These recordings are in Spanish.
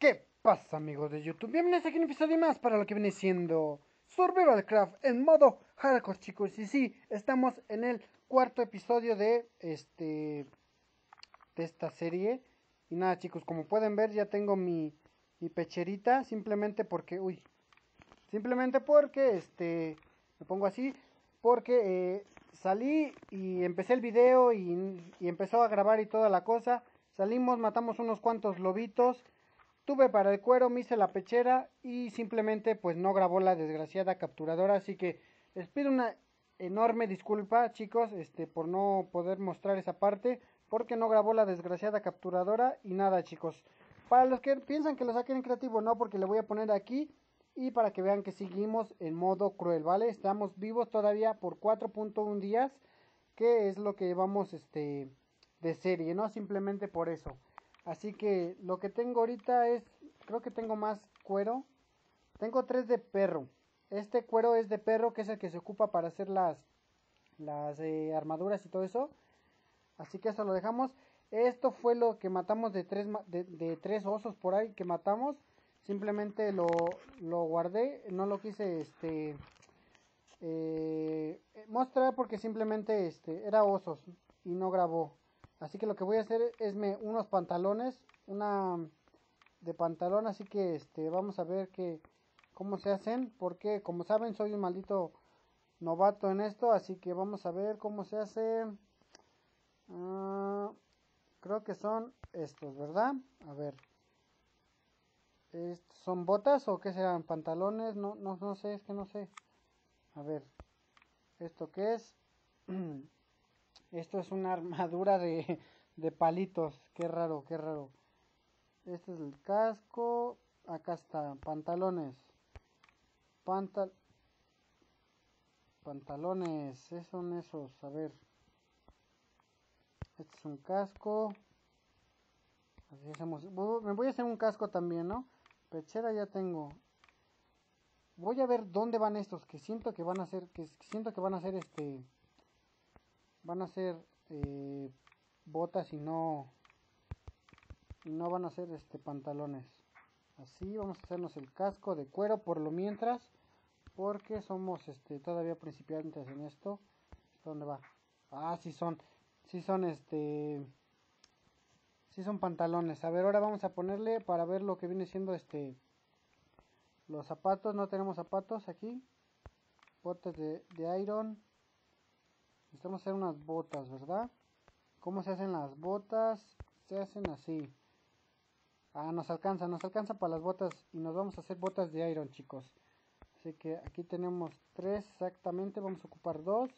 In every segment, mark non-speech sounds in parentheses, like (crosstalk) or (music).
¿Qué pasa amigos de YouTube? Bienvenidos aquí a un episodio más para lo que viene siendo Survival Craft en modo hardcore chicos. Y sí, estamos en el cuarto episodio de este de esta serie. Y nada chicos, como pueden ver ya tengo mi, mi pecherita Simplemente porque, uy Simplemente porque este me pongo así Porque eh, salí y empecé el video y, y empezó a grabar y toda la cosa. Salimos, matamos unos cuantos lobitos Tuve para el cuero, me hice la pechera y simplemente pues no grabó la desgraciada capturadora, así que les pido una enorme disculpa chicos este por no poder mostrar esa parte porque no grabó la desgraciada capturadora y nada chicos. Para los que piensan que lo saquen en creativo no porque le voy a poner aquí y para que vean que seguimos en modo cruel vale estamos vivos todavía por 4.1 días que es lo que llevamos este de serie no simplemente por eso Así que lo que tengo ahorita es, creo que tengo más cuero. Tengo tres de perro. Este cuero es de perro, que es el que se ocupa para hacer las, las eh, armaduras y todo eso. Así que eso lo dejamos. Esto fue lo que matamos de tres, de, tres osos por ahí que matamos. Simplemente lo, lo guardé. No lo quise este, eh, mostrar porque simplemente este, era osos y no grabó. Así que lo que voy a hacer es me, unos pantalones, una de pantalón, así que este vamos a ver que cómo se hacen, porque como saben soy un maldito novato en esto, así que vamos a ver cómo se hace. Uh, creo que son estos, ¿verdad? A ver. ¿Son botas o qué serán? ¿Pantalones? No, no, no sé, es que no sé. A ver. ¿Esto qué es? (clears throat) Esto es una armadura de, de palitos. Qué raro, qué raro. Este es el casco. Acá está. Pantalones. Pantal pantalones. ¿Qué son esos? A ver. Este es un casco. Así hacemos. Me voy a hacer un casco también, ¿no? Pechera ya tengo. Voy a ver dónde van estos. Que siento que van a ser. Que siento que van a ser este van a ser eh, botas y no no van a ser este pantalones. Así vamos a hacernos el casco de cuero por lo mientras porque somos este todavía principiantes en esto. Dónde va ah sí son sí son este sí son pantalones. A ver ahora vamos a ponerle para ver lo que viene siendo este los zapatos. No tenemos zapatos aquí. Botas de, de iron Necesitamos hacer unas botas, ¿verdad? ¿Cómo se hacen las botas? Se hacen así. Ah, nos alcanza, nos alcanza para las botas y nos vamos a hacer botas de iron, chicos. Así que aquí tenemos tres exactamente, vamos a ocupar dos.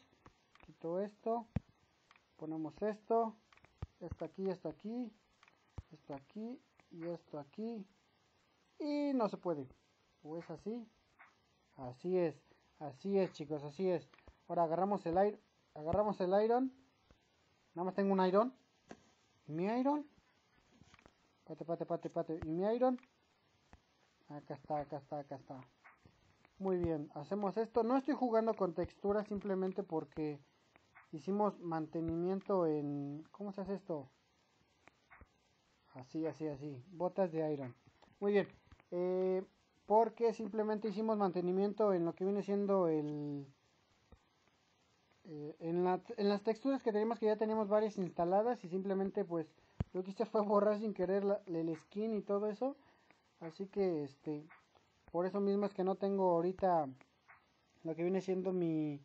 Quito esto, ponemos esto, esto aquí, esto aquí, esto aquí y esto aquí. Y no se puede. ¿O es así? Así es, así es chicos, así es. Ahora agarramos el aire agarramos el iron. Nada más tengo un iron. ¿Y mi iron? Pate, pate, pate, pate. ¿Y mi iron? Acá está, acá está, acá está. Muy bien, hacemos esto. No estoy jugando con textura simplemente porque hicimos mantenimiento en... ¿Cómo se hace esto? Así, así, así. Botas de iron. Muy bien. Eh, porque simplemente hicimos mantenimiento en lo que viene siendo el eh, en, en, las texturas que tenemos que ya tenemos varias instaladas y simplemente pues lo que hice fue borrar sin querer el skin y todo eso. Así que este por eso mismo es que no tengo ahorita lo que viene siendo mi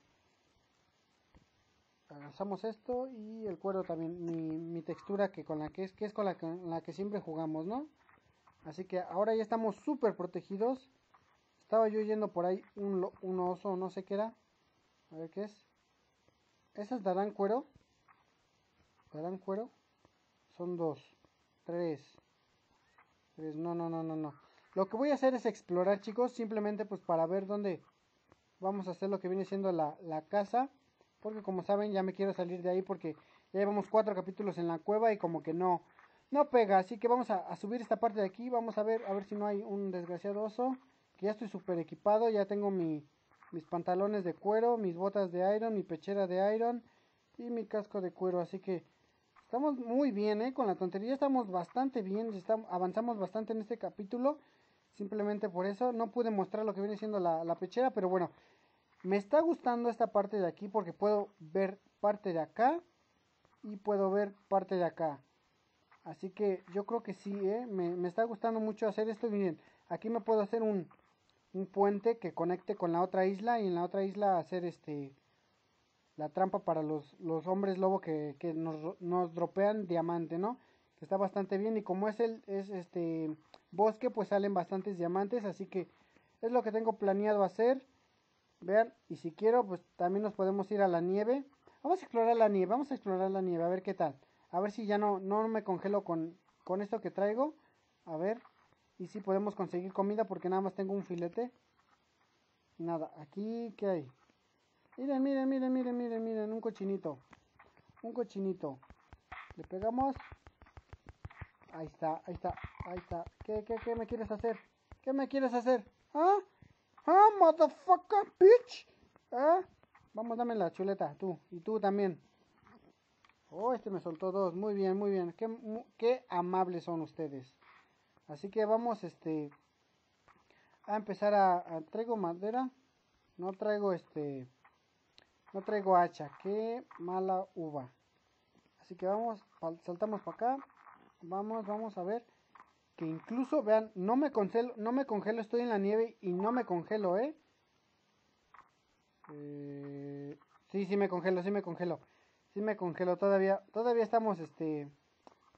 usamos esto y el cuero también mi, mi, textura que con la que es que es con la que, la que siempre jugamos no así que ahora ya estamos súper protegidos. Estaba yo yendo por ahí un, un oso no sé qué era. A ver qué es ¿Esas darán cuero? ¿Darán cuero? Son dos. Tres. Tres. No, no, no, no, no. Lo que voy a hacer es explorar, chicos. Simplemente pues para ver dónde vamos a hacer lo que viene siendo la, la casa. Porque como saben ya me quiero salir de ahí porque ya llevamos cuatro capítulos en la cueva y como que no, no pega. Así que vamos a, a, subir esta parte de aquí. Vamos a ver, a ver si no hay un desgraciado oso. Que ya estoy súper equipado. Ya tengo mi, mis pantalones de cuero, mis botas de iron, mi pechera de iron y mi casco de cuero. Así que Estamos muy bien, ¿eh? Con la tontería estamos bastante bien, estamos, avanzamos bastante en este capítulo. Simplemente por eso no pude mostrar lo que viene siendo la, la pechera, pero bueno, me está gustando esta parte de aquí porque puedo ver parte de acá y puedo ver parte de acá. Así que yo creo que sí, ¿eh? me, me, está gustando mucho hacer esto. Miren, aquí me puedo hacer un, un, puente que conecte con la otra isla y en la otra isla hacer este la trampa para los, los hombres lobo que, que nos, nos, dropean diamante, ¿no? Está bastante bien y como es el es este bosque, pues salen bastantes diamantes, así que es lo que tengo planeado hacer. Vean, y si quiero, pues también nos podemos ir a la nieve. Vamos a explorar la nieve, vamos a explorar la nieve, a ver qué tal. A ver si ya no, no me congelo con, con esto que traigo. A ver. Y si podemos conseguir comida porque nada más tengo un filete. Nada, aquí, ¿qué hay? Miren, miren, miren, miren, miren, miren, un cochinito. Un cochinito. Le pegamos. Ahí está, ahí está, ahí está. ¿Qué, qué, qué me quieres hacer? ¿Qué me quieres hacer? ¿Ah? ¿Ah, motherfucker, bitch? ¿Ah? Vamos, dame la chuleta, tú. Y tú también. Oh, este me soltó dos. Muy bien, muy bien. Qué, qué amables son ustedes. Así que vamos, este... A empezar a. Traigo madera. No traigo, este... No traigo hacha. Qué mala uva. Así que vamos, saltamos para acá. Vamos, vamos a ver. Que incluso, vean, no me congelo, no me congelo, estoy en la nieve y no me congelo, ¿eh? eh sí, sí me congelo, sí me congelo. Sí me congelo todavía. Todavía estamos, este,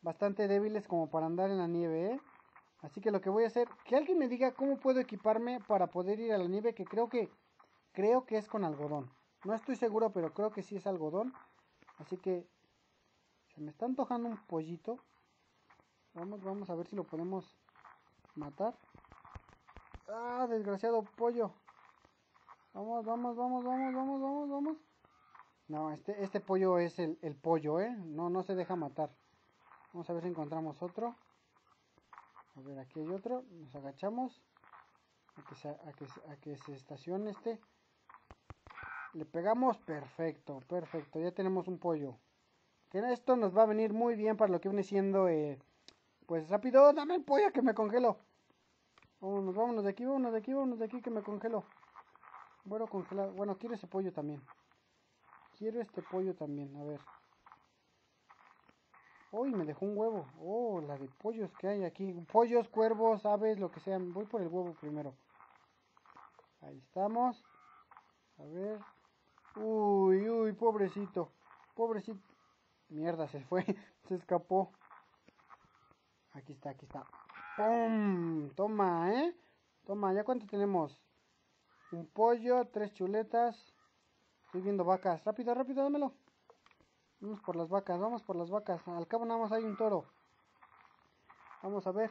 bastante débiles como para andar en la nieve, ¿eh? Así que lo que voy a hacer, que alguien me diga cómo puedo equiparme para poder ir a la nieve, que creo que, creo que es con algodón. No estoy seguro, pero creo que sí es algodón. Así que se me está antojando un pollito. Vamos, vamos a ver si lo podemos matar. Ah, desgraciado pollo. Vamos, vamos, vamos, vamos, vamos, vamos, vamos. No, este, este pollo es el, el pollo, ¿eh? No, no se deja matar. Vamos a ver si encontramos otro. A ver, aquí hay otro. Nos agachamos. A que se, estacione este. Le pegamos, perfecto, perfecto, ya tenemos un pollo. Que esto nos va a venir muy bien para lo que viene siendo, eh, pues rápido, dame el pollo que me congelo. Vámonos, vámonos de aquí, vámonos de aquí, vámonos de aquí que me congelo. Bueno, congelar, bueno, quiero ese pollo también. Quiero este pollo también, a ver. Uy, me dejó un huevo. Oh, la de pollos que hay aquí. Pollos, cuervos, aves, lo que sean. Voy por el huevo primero. Ahí estamos. A ver. Uy, uy, pobrecito. Pobrecito. Mierda, se fue. (laughs) se escapó. Aquí está, aquí está. ¡Pum! Toma, ¿eh? Toma, ¿ya cuánto tenemos? Un pollo, tres chuletas. Estoy viendo vacas. Rápido, rápido, dámelo. Vamos por las vacas, vamos por las vacas. Al cabo nada más hay un toro. Vamos a ver.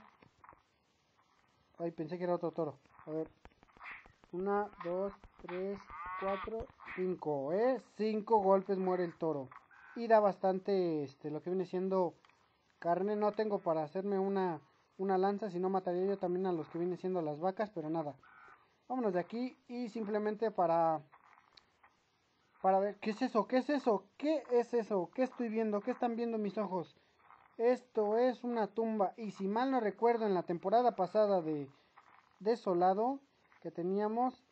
Ay, pensé que era otro toro. A ver. Una, dos, tres, 4, 5, ¿eh? 5 golpes muere el toro. Y da bastante, este, lo que viene siendo carne. No tengo para hacerme una, una lanza, si no mataría yo también a los que vienen siendo las vacas, pero nada. Vámonos de aquí y simplemente para... Para ver, ¿qué es eso? ¿Qué es eso? ¿Qué es eso? ¿Qué estoy viendo? ¿Qué están viendo mis ojos? Esto es una tumba. Y si mal no recuerdo, en la temporada pasada de Desolado que teníamos,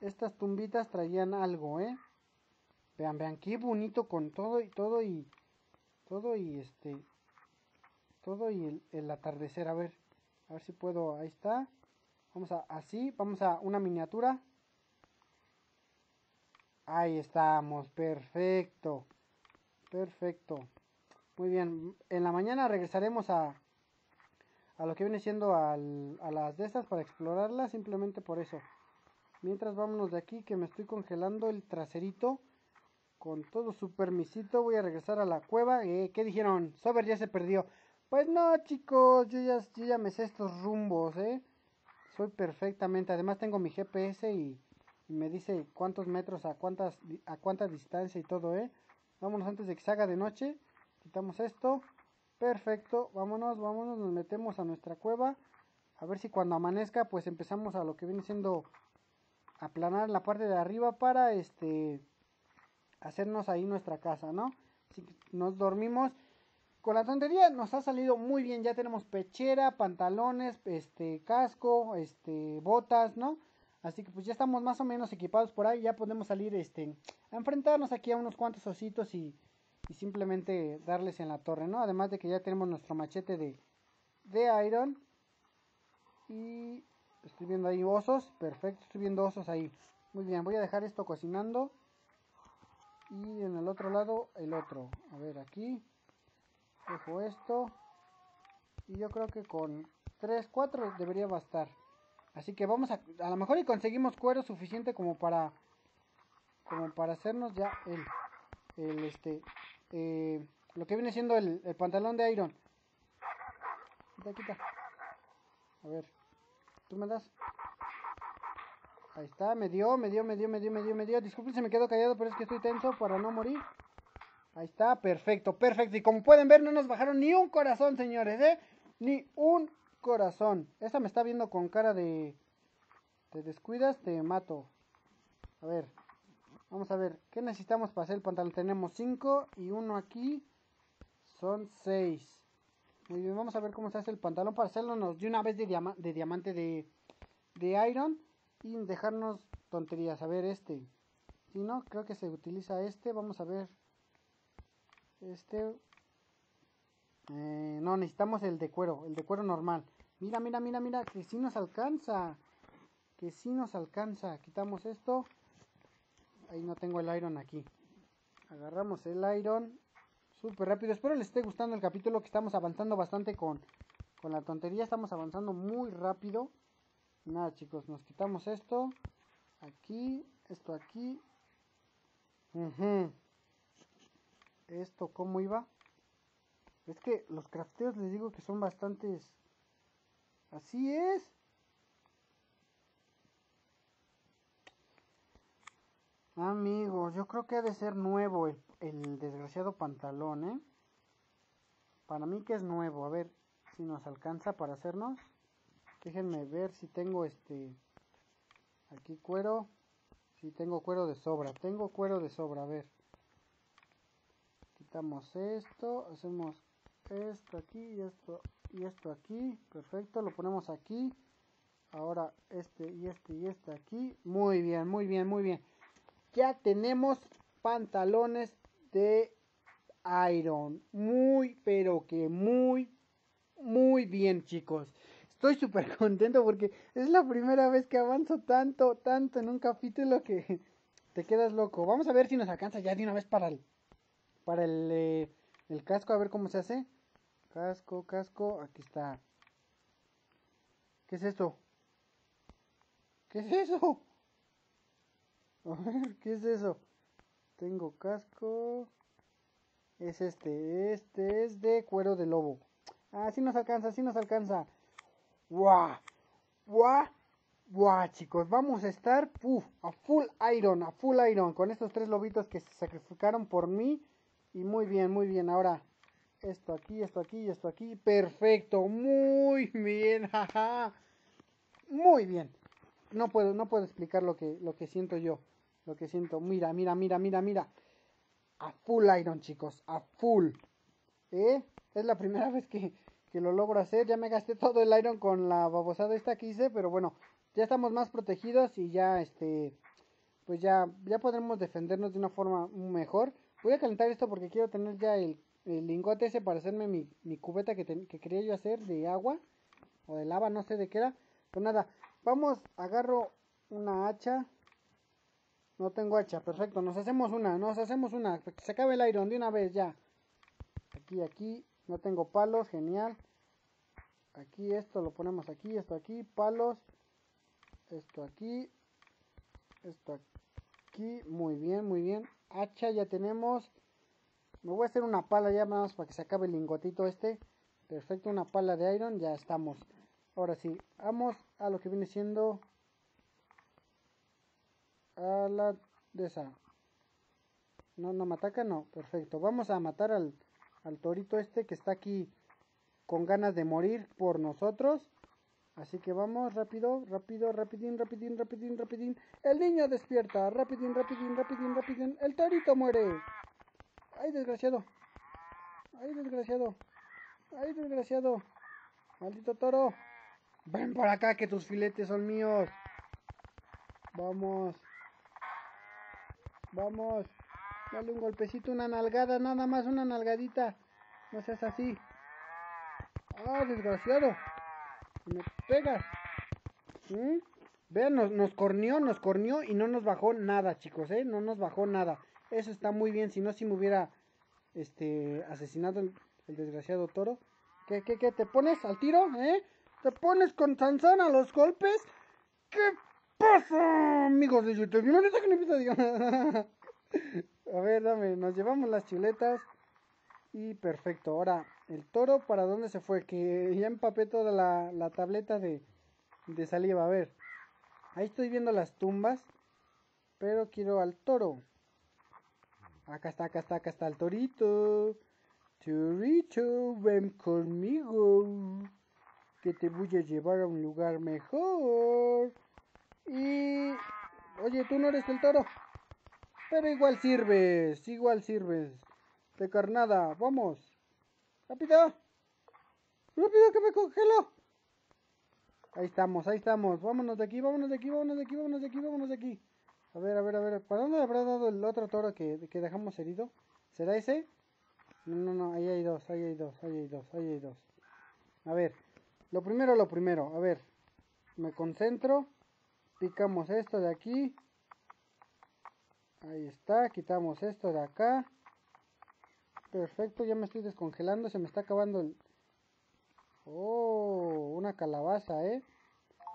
estas tumbitas traían algo, ¿eh? Vean, vean, qué bonito con todo y todo y todo y este todo y el, atardecer, a ver, a ver si puedo, ahí está. Vamos a así, vamos a una miniatura. Ahí estamos, perfecto. Perfecto. Muy bien, en la mañana regresaremos a a lo que viene siendo al, a las de estas para explorarlas, simplemente por eso. Mientras vámonos de aquí que me estoy congelando el traserito. Con todo su permisito voy a regresar a la cueva. Eh, ¿Qué dijeron? Sober ya se perdió. Pues no chicos, yo ya, ya me sé estos rumbos, ¿eh? Soy perfectamente. Además tengo mi GPS y, me dice cuántos metros, a cuántas a cuánta distancia y todo, ¿eh? Vámonos antes de que se haga de noche. Quitamos esto. Perfecto. Vámonos, vámonos. Nos metemos a nuestra cueva. A ver si cuando amanezca pues empezamos a lo que viene siendo aplanar la parte de arriba para este hacernos ahí nuestra casa, ¿no? Si nos dormimos con la tontería nos ha salido muy bien. Ya tenemos pechera, pantalones, este, casco, este, botas, ¿no? Así que pues ya estamos más o menos equipados por ahí. Ya podemos salir, este, a enfrentarnos aquí a unos cuantos ositos y, simplemente darles en la torre, ¿no? Además de que ya tenemos nuestro machete de, de iron. Y estoy viendo ahí osos. Perfecto, estoy viendo osos ahí. Muy bien, voy a dejar esto cocinando. Y en el otro lado, el otro. A ver, aquí. Dejo esto. Y yo creo que con 3, 4 debería bastar. Así que vamos a... A lo mejor y conseguimos cuero suficiente como para... Como para hacernos ya el... El este... Eh, lo que viene siendo el, el pantalón de iron. Quita, quita. A ver. ¿Tú me das? Ahí está, me dio, me dio, me dio, me dio, me dio, me dio. Disculpen, se me quedo callado, pero es que estoy tenso para no morir. Ahí está, perfecto, perfecto. Y como pueden ver, no nos bajaron ni un corazón, señores, ¿eh? Ni un corazón. Esta me está viendo con cara de... Te descuidas, te mato. A ver, vamos a ver. ¿Qué necesitamos para hacer el pantalón? Tenemos 5 y uno aquí. Son 6. Muy bien, vamos a ver cómo se hace el pantalón para hacerlo de una vez de, de diamante de, de iron y dejarnos tonterías. A ver, este. Si no, creo que se utiliza este. Vamos a ver. Este. Eh, no, necesitamos el de cuero. El de cuero normal. Mira, mira, mira, mira. Que si nos alcanza. Que si nos alcanza. Quitamos esto. Ahí no tengo el iron aquí. Agarramos el iron. Súper rápido. Espero les esté gustando el capítulo. Que estamos avanzando bastante con, con la tontería. Estamos avanzando muy rápido. Nada chicos, nos quitamos esto. Aquí, esto aquí. Esto, ¿cómo iba? Es que los crafteos les digo que son bastantes... Así es. Amigos, yo creo que ha de ser nuevo el, el desgraciado pantalón, ¿eh? Para mí que es nuevo. A ver si nos alcanza para hacernos. Déjenme ver si tengo este... Aquí cuero. Si tengo cuero de sobra. Tengo cuero de sobra, a ver. Quitamos esto. Hacemos esto aquí y esto y esto aquí. Perfecto, lo ponemos aquí. Ahora este y este y este aquí. Muy bien, muy bien, muy bien. Ya tenemos pantalones de iron. Muy, pero que muy, muy bien, chicos. Estoy súper (laughs) contento porque es la primera vez que avanzo tanto, tanto en un capítulo que (laughs) te quedas loco. Vamos a ver si nos alcanza ya de una vez para el, para el, eh, el casco, a ver cómo se hace. Casco, casco, aquí está. ¿Qué es esto? ¿Qué es eso? (laughs) A ver, ¿qué es eso? Tengo casco. Es este, este es de cuero de lobo. Ah, sí nos alcanza, sí nos alcanza. ¡Guau! ¡Guau! ¡Guau, chicos! Vamos a estar a full iron, a full iron, con estos tres lobitos que se sacrificaron por mí. Y muy bien, muy bien. Ahora, esto aquí, esto aquí, esto aquí. Perfecto, muy bien, (laughs) jaja. Muy bien. No puedo, no puedo explicar lo que, lo que siento yo. Lo que siento. Mira, mira, mira, mira, mira. A full iron, chicos. A full. ¿Eh? Es la primera (laughs) vez que, que lo logro hacer. Ya me gasté todo el iron con la babosada esta que hice, pero bueno, ya estamos más protegidos y ya este pues ya ya podremos defendernos de una forma mejor. Voy a calentar esto porque quiero tener ya el, lingote ese para hacerme mi, mi cubeta que, que, quería yo hacer de agua o de lava, no sé de qué era. Pues nada, vamos, agarro una hacha. No tengo hacha, perfecto, nos hacemos una, nos hacemos una, que se acabe el iron de una vez ya. Aquí, aquí, no tengo palos, genial. Aquí esto lo ponemos aquí, esto aquí, palos. Esto aquí. Esto aquí. Muy bien, muy bien. Hacha ya tenemos. Me voy a hacer una pala ya más para que se acabe el lingotito este. Perfecto, una pala de iron, ya estamos. Ahora sí, vamos a lo que viene siendo a la de esa. No, no me ataca, no. Perfecto. Vamos a matar al, al torito este que está aquí con ganas de morir por nosotros. Así que vamos rápido, rápido, rapidín, rapidín, rapidín, rapidín. El niño despierta, rapidín, rapidín, rapidín, rapidín. El torito muere. Ay, desgraciado. Ay, desgraciado. Ay, desgraciado. Maldito toro. Ven por acá que tus filetes son míos. Vamos. Vamos. Dale un golpecito, una nalgada, nada más una nalgadita. No seas así. Ah, desgraciado. Me pegas. ¿Mm? Vean, nos, nos corneó, nos corneó y no nos bajó nada, chicos, ¿eh? No nos bajó nada. Eso está muy bien, si no, si me hubiera este, asesinado el, desgraciado toro. ¿Qué, qué, qué? ¿Te pones al tiro, eh? ¿Te pones con Sansón a los golpes? ¿Qué pasa, amigos de YouTube? (laughs) a ver, dame, nos llevamos las chuletas. Y perfecto, ahora, ¿el toro para dónde se fue? Que ya empapé toda la, la tableta de, de saliva. A ver, ahí estoy viendo las tumbas, pero quiero al toro. Acá está, acá está, acá está el torito. Torito, ven conmigo. Que te voy a llevar a un lugar mejor. Y... Oye, tú no eres el toro. Pero igual sirves, igual sirves. De carnada, vamos. Rápido. Rápido que me congelo. Ahí estamos, ahí estamos. Vámonos de aquí, vámonos de aquí, vámonos de aquí, vámonos de aquí, vámonos de aquí. A ver, a ver, a ver. ¿Para dónde habrá dado el otro toro que, que dejamos herido? ¿Será ese? No, no, no. Ahí hay dos, ahí hay dos, ahí hay dos, ahí hay dos. A ver. Lo primero, lo primero. A ver. Me concentro. Picamos esto de aquí. Ahí está. Quitamos esto de acá. Perfecto. Ya me estoy descongelando. Se me está acabando el... Oh, una calabaza, ¿eh?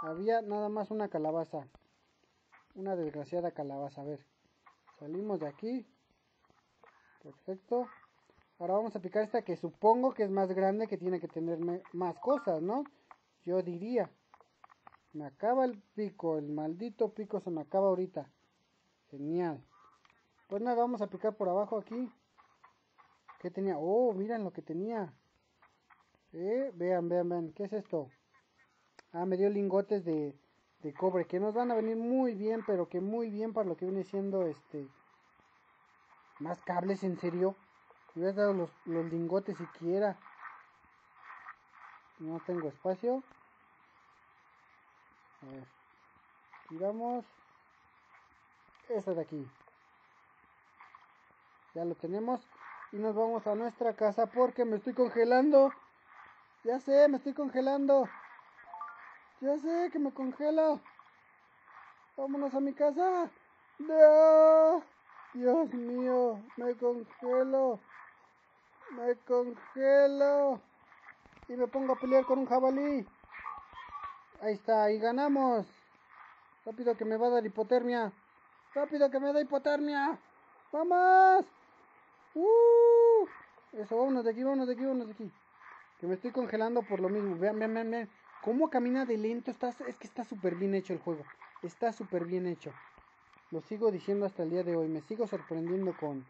Había nada más una calabaza. Una desgraciada calabaza. A ver. Salimos de aquí. Perfecto. Ahora vamos a picar esta que supongo que es más grande, que tiene que tener más cosas, ¿no? Yo diría. Me acaba el pico, el maldito pico se me acaba ahorita. Genial. Pues nada, vamos a picar por abajo aquí. ¿Qué tenía? Oh, miren lo que tenía. Eh, vean, vean, vean. ¿Qué es esto? Ah, me dio lingotes de, de cobre que nos van a venir muy bien, pero que muy bien para lo que viene siendo este más cables, en serio. Me hubieras dado los, los lingotes siquiera. No tengo espacio. A ver. Tiramos. Esta de aquí. Ya lo tenemos. Y nos vamos a nuestra casa porque me estoy congelando. Ya sé, me estoy congelando. Ya sé que me congela. Vámonos a mi casa. No. Dios mío, me congelo. Me congelo. Y me pongo a pelear con un jabalí. Ahí está, ahí ganamos. Rápido que me va a dar hipotermia. Rápido que me da hipotermia. ¡Vamos! ¡Uh! Eso, vámonos de aquí, vámonos de aquí, vámonos de aquí. Que me estoy congelando por lo mismo. Vean, vean, vean, vean. ¿Cómo camina de lento? Está, es que está súper bien hecho el juego. Está súper bien hecho. Lo sigo diciendo hasta el día de hoy. Me sigo sorprendiendo con,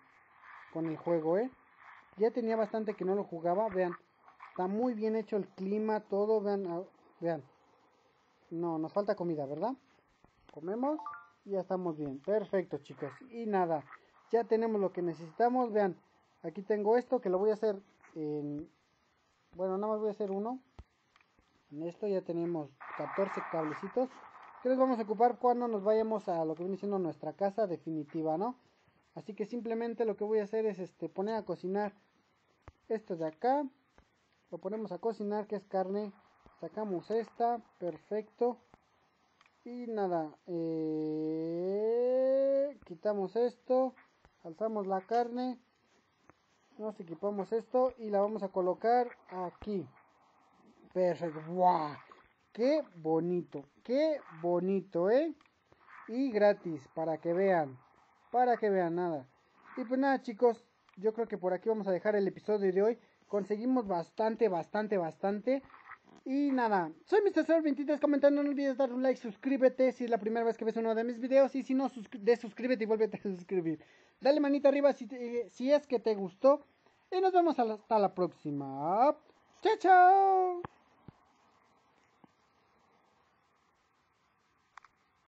con el juego, ¿eh? Ya tenía bastante que no lo jugaba. Vean. Está muy bien hecho el clima, todo. Vean. Ah, vean. No, nos falta comida, ¿verdad? Comemos y ya estamos bien. Perfecto, chicos. Y nada. Ya tenemos lo que necesitamos. Vean. Aquí tengo esto que lo voy a hacer en... Bueno, nada más voy a hacer uno. En esto ya tenemos 14 cablecitos que los vamos a ocupar cuando nos vayamos a lo que viene siendo nuestra casa definitiva, ¿no? Así que simplemente lo que voy a hacer es este poner a cocinar esto de acá. Lo ponemos a cocinar que es carne. Sacamos esta, perfecto. Y nada, eh, quitamos esto, alzamos la carne, nos equipamos esto y la vamos a colocar aquí. Perfecto. ¡Wow! ¡Qué bonito! ¡Qué bonito, eh! Y gratis, para que vean. Para que vean nada. Y pues nada, chicos. Yo creo que por aquí vamos a dejar el episodio de hoy. Conseguimos bastante, bastante, bastante. Y nada, soy Mr. 23 comentando, no olvides dar un like, suscríbete si es la primera vez que ves uno de mis videos y si no, desuscríbete y vuélvete a suscribir. Dale manita arriba si, si es que te gustó y nos vemos hasta la próxima. Chao, chao.